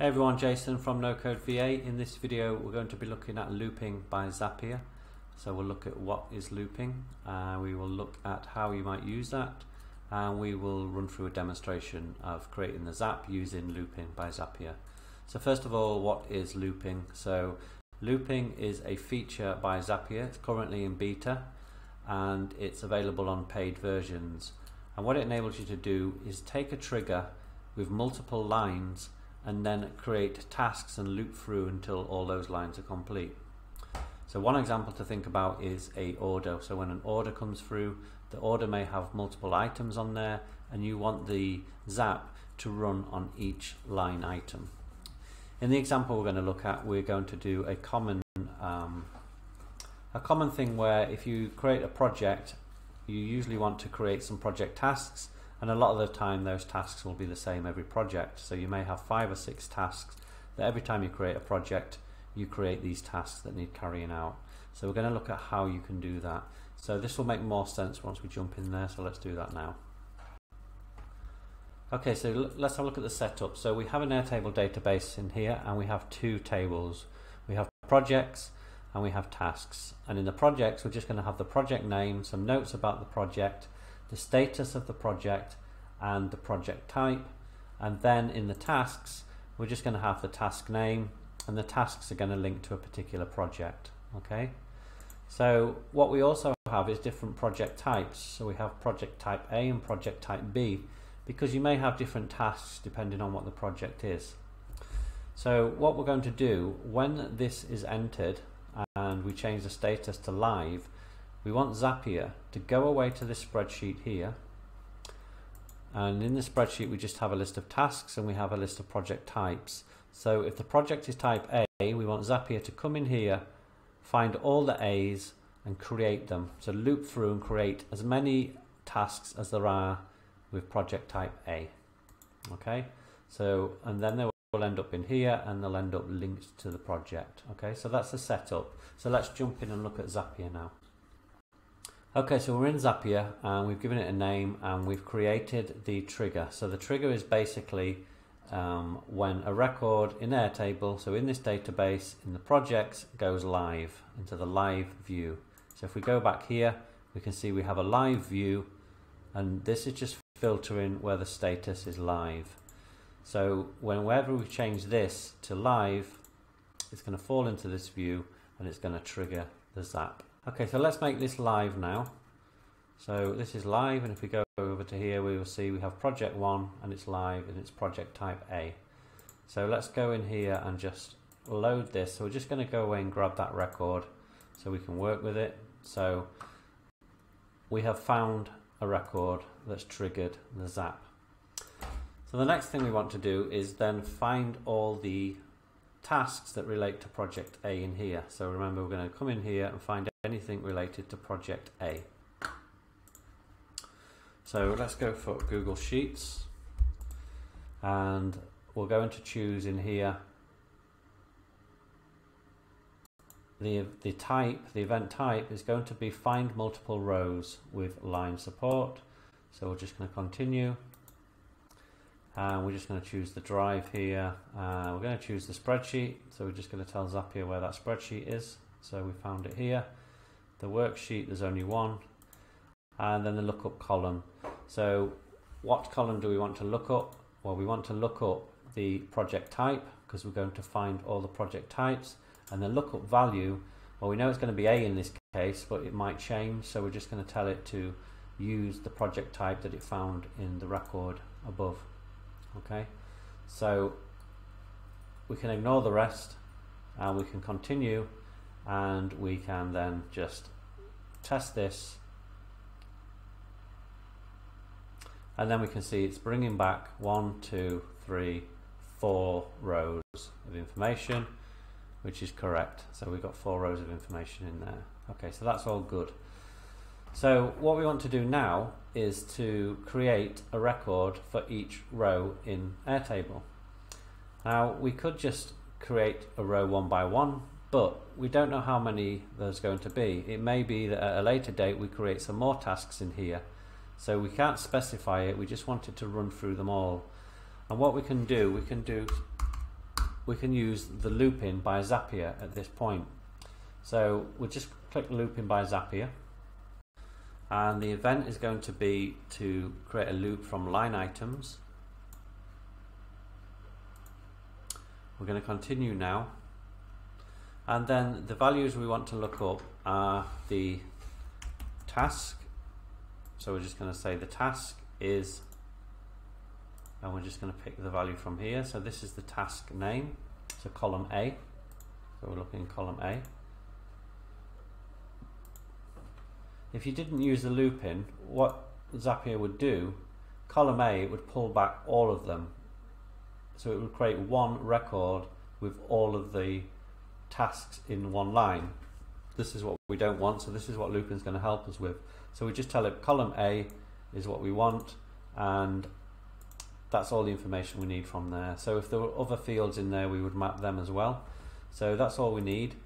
Hey everyone, Jason from No Code VA. In this video we're going to be looking at looping by Zapier. So we'll look at what is looping, uh, we will look at how you might use that, and we will run through a demonstration of creating the Zap using looping by Zapier. So first of all, what is looping? So looping is a feature by Zapier, it's currently in beta and it's available on paid versions. And what it enables you to do is take a trigger with multiple lines and then create tasks and loop through until all those lines are complete. So one example to think about is a order. So when an order comes through, the order may have multiple items on there and you want the zap to run on each line item. In the example we're going to look at, we're going to do a common um, a common thing where if you create a project, you usually want to create some project tasks and a lot of the time those tasks will be the same every project. So you may have five or six tasks that every time you create a project you create these tasks that need carrying out. So we're going to look at how you can do that. So this will make more sense once we jump in there. So let's do that now. Okay so let's have a look at the setup. So we have an Airtable database in here and we have two tables. We have projects and we have tasks. And in the projects we're just going to have the project name some notes about the project the status of the project and the project type. And then in the tasks we're just going to have the task name and the tasks are going to link to a particular project okay? So what we also have is different project types. So we have project type A and project type B because you may have different tasks depending on what the project is. So what we're going to do when this is entered and we change the status to live we want Zapier to go away to this spreadsheet here. And in the spreadsheet we just have a list of tasks and we have a list of project types. So if the project is type A we want Zapier to come in here find all the A's and create them. So loop through and create as many tasks as there are with project type A. Okay? So and then they will end up in here and they'll end up linked to the project. Okay? So that's the setup. So let's jump in and look at Zapier now Okay, so we're in Zapier and we've given it a name and we've created the trigger. So the trigger is basically um, when a record in Airtable, so in this database, in the projects, goes live into the live view. So if we go back here, we can see we have a live view and this is just filtering where the status is live. So whenever we change this to live, it's going to fall into this view and it's going to trigger the zap. Okay, so let's make this live now. So this is live, and if we go over to here, we will see we have project one, and it's live, and it's project type A. So let's go in here and just load this. So we're just going to go away and grab that record so we can work with it. So we have found a record that's triggered the zap. So the next thing we want to do is then find all the tasks that relate to project A in here. So remember we're going to come in here and find anything related to project A. So let's go for Google Sheets and we're going to choose in here the, the type, the event type is going to be find multiple rows with line support. So we're just going to continue and we're just going to choose the drive here. Uh, we're going to choose the spreadsheet. So we're just going to tell Zapier where that spreadsheet is. So we found it here. The worksheet, there's only one. And then the lookup column. So what column do we want to look up? Well, we want to look up the project type because we're going to find all the project types. And the lookup value, well, we know it's going to be A in this case, but it might change. So we're just going to tell it to use the project type that it found in the record above. Okay, so we can ignore the rest and we can continue and we can then just test this. And then we can see it's bringing back one two three four rows of information which is correct. So we've got four rows of information in there. Okay so that's all good. So what we want to do now is to create a record for each row in Airtable now we could just create a row one by one but we don't know how many there's going to be. It may be that at a later date we create some more tasks in here. So we can't specify it, we just want it to run through them all. And what we can do, we can do we can use the looping by Zapier at this point. So we'll just click looping by Zapier and the event is going to be to create a loop from line items. We're going to continue now. And then the values we want to look up are the task. So we're just going to say the task is and we're just going to pick the value from here. So this is the task name. So column A. So we're looking in column A if you didn't use the looping what Zapier would do column A would pull back all of them so it would create one record with all of the tasks in one line this is what we don't want so this is what looping is going to help us with so we just tell it column A is what we want and that's all the information we need from there. So if there were other fields in there, we would map them as well. So that's all we need.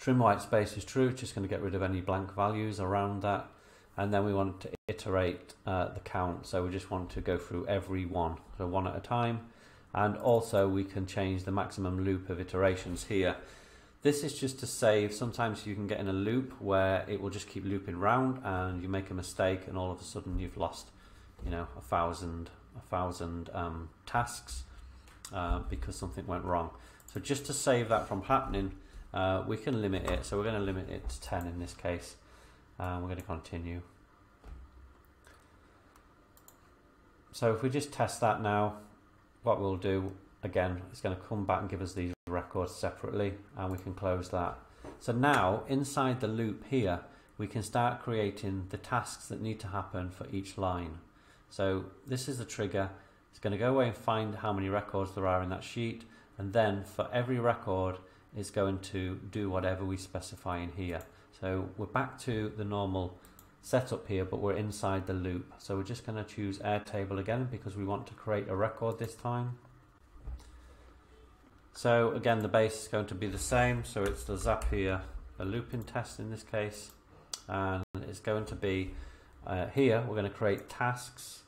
Trim white space is true, just going to get rid of any blank values around that. And then we want to iterate uh, the count. So we just want to go through every one, so one at a time. And also we can change the maximum loop of iterations here. This is just to save, sometimes you can get in a loop where it will just keep looping round and you make a mistake and all of a sudden you've lost you know a thousand a thousand um, tasks uh, because something went wrong. So just to save that from happening, uh, we can limit it. So we're going to limit it to 10 in this case. Uh, we're going to continue. So if we just test that now, what we'll do again, it's going to come back and give us these records separately and we can close that. So now inside the loop here, we can start creating the tasks that need to happen for each line. So this is the trigger. It's going to go away and find how many records there are in that sheet. And then for every record, it's going to do whatever we specify in here. So we're back to the normal setup here, but we're inside the loop. So we're just going to choose Airtable again because we want to create a record this time. So again, the base is going to be the same. So it's the Zapier, a looping test in this case. And it's going to be uh, here, we're going to create tasks.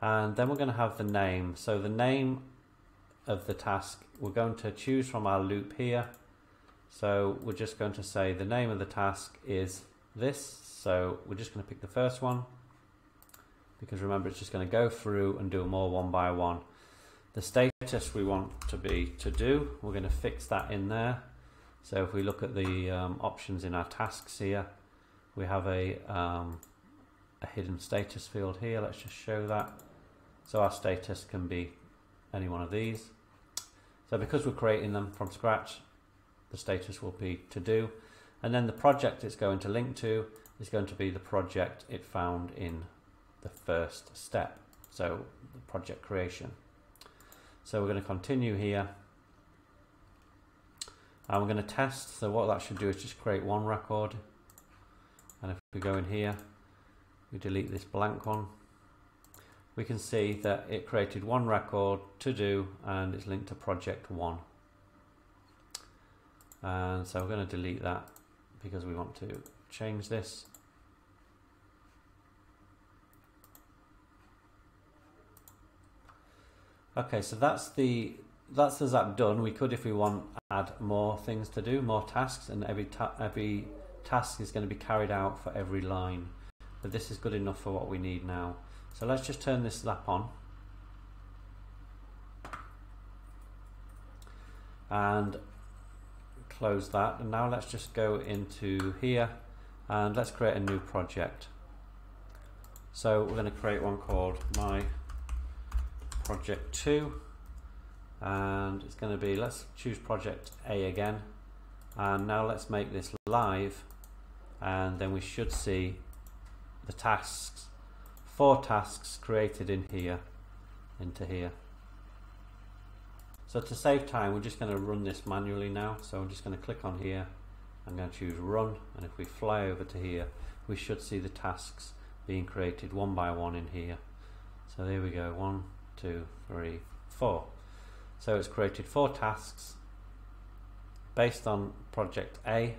And then we're going to have the name. So the name of the task, we're going to choose from our loop here. So we're just going to say the name of the task is this. So we're just going to pick the first one because remember it's just going to go through and do them all one by one. The status we want to be to do, we're going to fix that in there. So if we look at the um, options in our tasks here, we have a, um, a hidden status field here. Let's just show that. So our status can be any one of these. So because we're creating them from scratch, the status will be to do. And then the project it's going to link to is going to be the project it found in the first step. So the project creation. So we're going to continue here and we're going to test so what that should do is just create one record and if we go in here we delete this blank one we can see that it created one record to do and it's linked to project one and so we're going to delete that because we want to change this okay so that's the that's the Zap done. We could, if we want, add more things to do, more tasks, and every ta every task is going to be carried out for every line. But this is good enough for what we need now. So let's just turn this Zap on. And close that. And now let's just go into here and let's create a new project. So we're going to create one called My Project 2 and it's going to be let's choose project A again and now let's make this live and then we should see the tasks four tasks created in here into here. So to save time we're just going to run this manually now. So I'm just going to click on here. I'm going to choose run and if we fly over to here we should see the tasks being created one by one in here. So there we go one two three four. So it's created four tasks based on project A.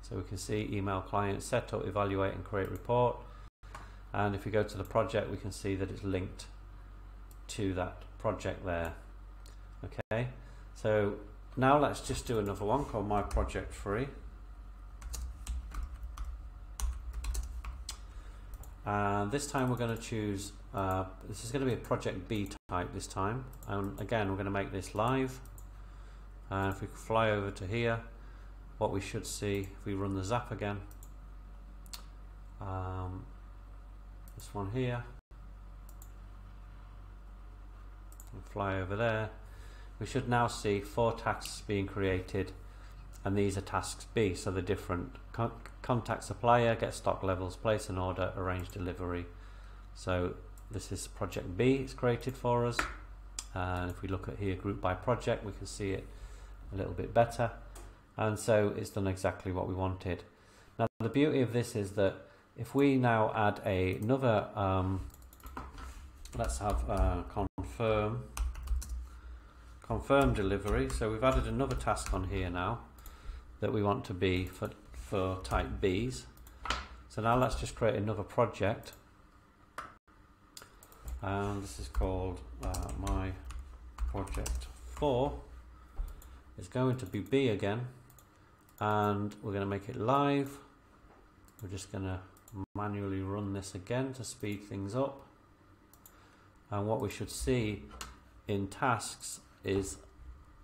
So we can see email client, set up, evaluate and create report. And if we go to the project, we can see that it's linked to that project there. Okay, so now let's just do another one called My Project Free. And this time we're going to choose, uh, this is going to be a project B type this time. And again, we're going to make this live. And if we fly over to here, what we should see, if we run the zap again, um, this one here, and fly over there, we should now see four tasks being created and these are tasks B, so the different con contact supplier, get stock levels, place an order, arrange delivery. So this is project B, it's created for us. And if we look at here, group by project, we can see it a little bit better. And so it's done exactly what we wanted. Now the beauty of this is that if we now add a, another, um, let's have uh, confirm confirm delivery. So we've added another task on here now that we want to be for, for type Bs. So now let's just create another project. And this is called uh, my project 4. It's going to be B again. And we're going to make it live. We're just going to manually run this again to speed things up. And what we should see in tasks is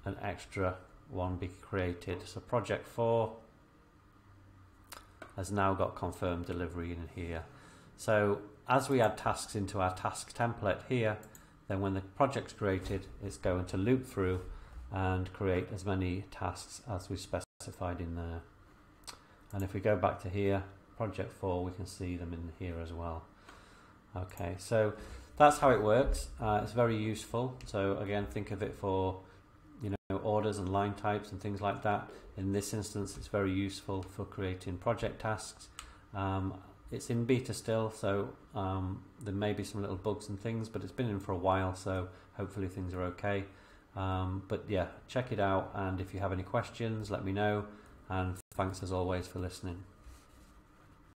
an extra one be created. So project 4 has now got confirmed delivery in here. So as we add tasks into our task template here, then when the project's created, it's going to loop through and create as many tasks as we specified in there. And if we go back to here, project 4, we can see them in here as well. Okay, so that's how it works. Uh, it's very useful. So again, think of it for you know orders and line types and things like that. In this instance, it's very useful for creating project tasks. Um, it's in beta still, so um, there may be some little bugs and things, but it's been in for a while, so hopefully things are okay. Um, but yeah, check it out, and if you have any questions, let me know. And thanks as always for listening.